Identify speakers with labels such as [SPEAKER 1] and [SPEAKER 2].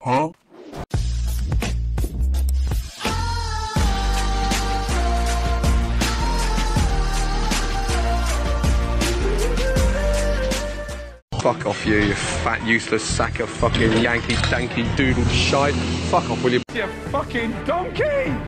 [SPEAKER 1] Huh?
[SPEAKER 2] Fuck off you, you fat useless sack of fucking Yankee danky doodle shite. Fuck off, will you?
[SPEAKER 1] You fucking donkey!